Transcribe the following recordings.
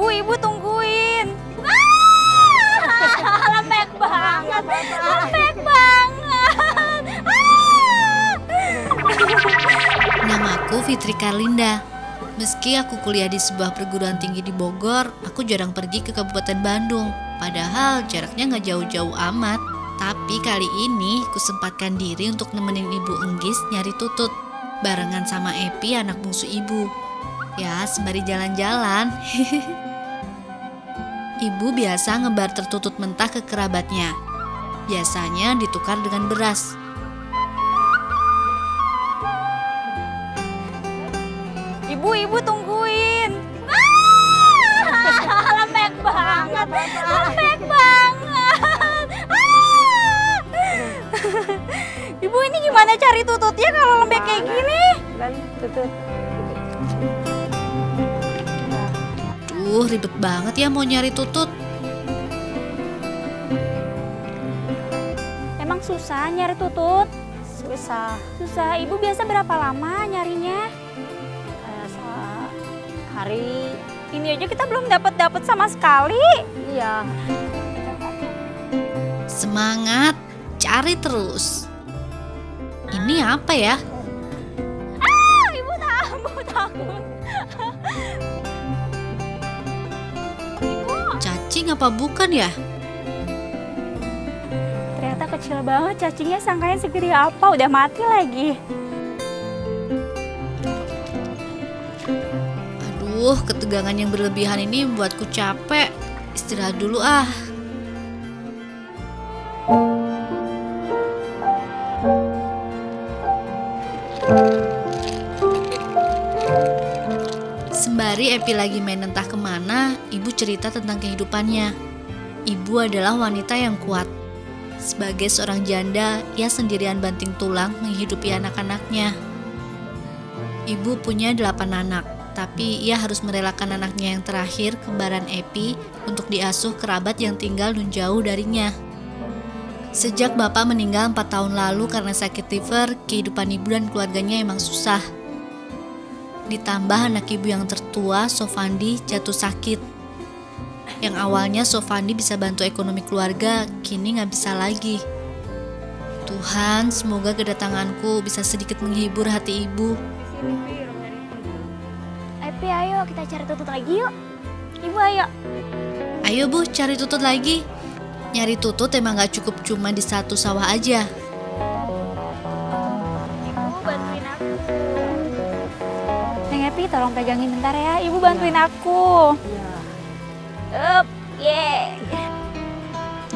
Bu, ibu tungguin. Ah, lembek banget. Lembek banget. Ah. Namaku Fitri Karlinda. Meski aku kuliah di sebuah perguruan tinggi di Bogor, aku jarang pergi ke Kabupaten Bandung. Padahal jaraknya nggak jauh-jauh amat. Tapi kali ini kusempatkan diri untuk nemenin Ibu Enggis nyari tutut. Barengan sama Epi anak bungsu ibu. Ya, sembari jalan-jalan. ibu biasa ngebar tertutut mentah ke kerabatnya. Biasanya ditukar dengan beras. Ibu, ibu tungguin. Ah, lembek banget. Lembek banget. Ah. Ibu ini gimana cari tututnya kalau lembek kayak gini? Dan tutut. Duh, ribet banget ya mau nyari tutut. Emang susah nyari tutut? Susah. Susah. Ibu biasa berapa lama nyarinya? Eh, hari Ini aja kita belum dapat dapat sama sekali. iya Semangat, cari terus. Ini apa ya? Ah, ibu takut, takut. Cacing apa bukan ya? ternyata kecil banget cacingnya sangkanya segede apa, udah mati lagi. Aduh, ketegangan yang berlebihan ini membuatku capek. Istirahat dulu ah. Sembari Epi lagi main entah ke mana, ibu cerita tentang kehidupannya. Ibu adalah wanita yang kuat. Sebagai seorang janda, ia sendirian banting tulang menghidupi anak-anaknya. Ibu punya delapan anak, tapi ia harus merelakan anaknya yang terakhir, kembaran Epi, untuk diasuh kerabat yang tinggal nun jauh darinya. Sejak bapak meninggal 4 tahun lalu karena sakit liver, kehidupan ibu dan keluarganya emang susah. Ditambah anak ibu yang tertua, Sofandi, jatuh sakit. Yang awalnya Sofandi bisa bantu ekonomi keluarga, kini nggak bisa lagi. Tuhan, semoga kedatanganku bisa sedikit menghibur hati ibu. Epi, ayo kita cari tutut lagi yuk. Ibu ayo. Ayo bu, cari tutut lagi. Nyari tutut emang gak cukup cuma di satu sawah aja. Tolong pegangin bentar ya. Ibu bantuin aku. iya Up, yeah.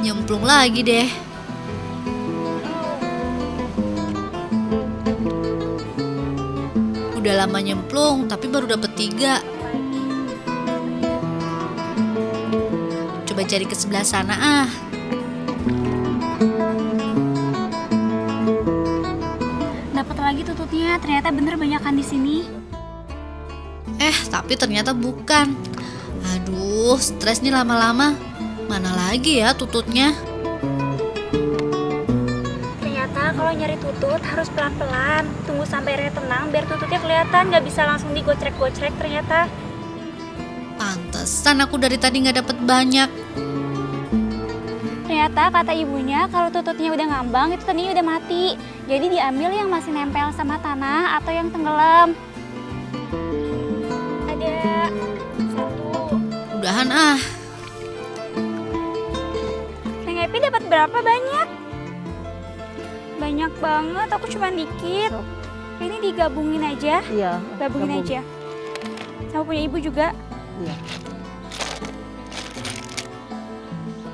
Nyemplung lagi deh. Udah lama nyemplung, tapi baru dapet tiga. Coba cari ke sebelah sana ah. Dapat lagi tututnya. Ternyata bener banyakan di sini. Eh, tapi ternyata bukan. Aduh, stres nih lama-lama. Mana lagi ya tututnya? Ternyata kalau nyari tutut harus pelan-pelan. Tunggu sampai Raya tenang biar tututnya kelihatan. Nggak bisa langsung digocrek-gocrek ternyata. Pantesan aku dari tadi nggak dapet banyak. Ternyata kata ibunya kalau tututnya udah ngambang itu tadinya udah mati. Jadi diambil yang masih nempel sama tanah atau yang tenggelam. Udahan ah. Neng Epi dapat berapa banyak? Banyak banget, aku cuma dikit. Ini digabungin aja, iya gabungin gabung. aja. Sama punya ibu juga. iya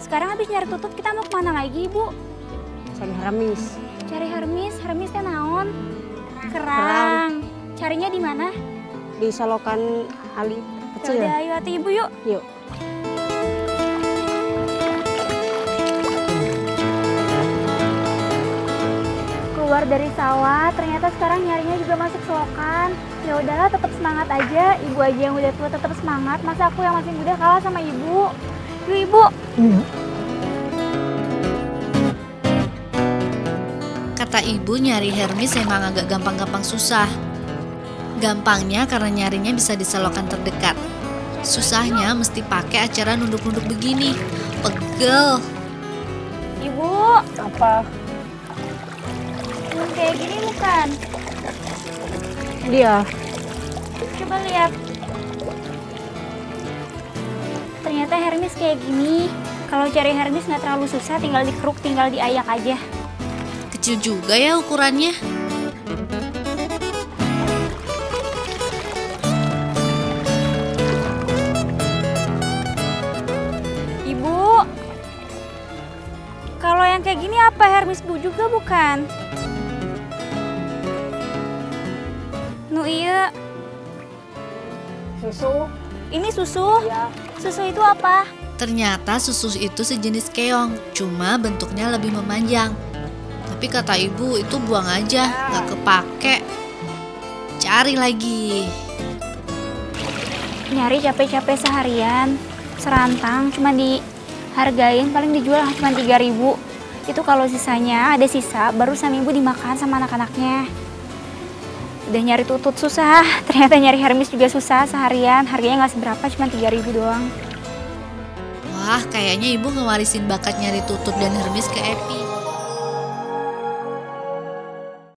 Sekarang habis nyari tutut kita mau ke mana lagi ibu? cari haramis Cari Hermes, Hermes teh naon? Kerang. Kerang. Carinya di mana? di solokan ali kecil Yaudah, ayo hati ibu yuk. yuk Keluar dari sawah, ternyata sekarang nyarinya juga masuk selokan. Ya udahlah, tetap semangat aja. Ibu aja yang udah tua tetap semangat. Masa aku yang masih muda kalah sama ibu? Yuk ibu. Kata ibu nyari Hermes emang agak gampang-gampang susah. Gampangnya karena nyarinya bisa di selokan terdekat. Susahnya mesti pakai acara nunduk-nunduk begini. Pegel. Ibu, Apa? belum kayak gini bukan? Dia. Coba lihat. Ternyata Hermes kayak gini. Kalau cari Hermes nggak terlalu susah, tinggal dikeruk, tinggal diayak aja. Kecil juga ya ukurannya. Kayak gini apa Hermes Bu juga bukan? Nu iya, Susu. ini susu. Ya. Susu itu apa? Ternyata susu itu sejenis keong, cuma bentuknya lebih memanjang. Tapi kata ibu itu buang aja, nggak kepake. Cari lagi. Nyari capek-capek seharian, serantang cuma dihargain paling dijual cuma 3000 Itu kalau sisanya ada sisa baru sama ibu dimakan sama anak-anaknya. Udah nyari tutut susah, ternyata nyari Hermes juga susah seharian, harganya nggak seberapa cuma 3000 doang. Wah, kayaknya ibu ngewarisin bakat nyari tutut dan Hermes ke Epi.